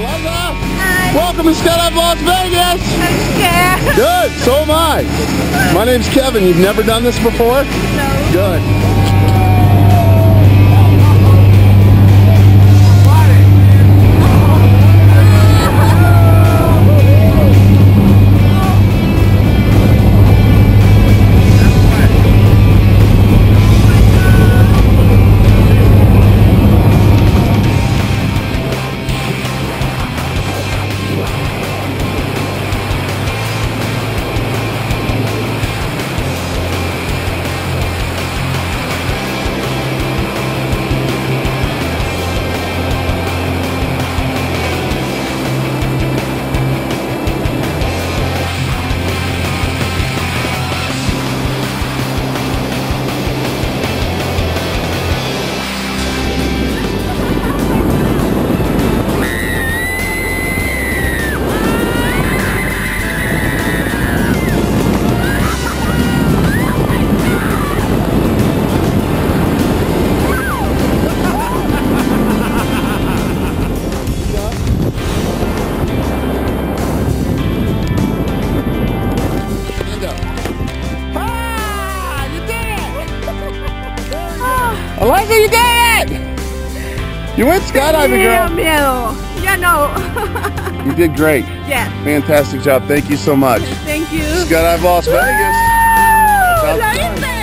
Elisa, Hi. welcome to Stella Las Vegas. I'm scared. Good, so am I. My name's Kevin. You've never done this before? No. Good. It, you did it! You went skydiving, girl. miedo. Yeah, no. You did great. yeah. Fantastic job. Thank you so much. Thank you. Skydive Las Vegas. Woo!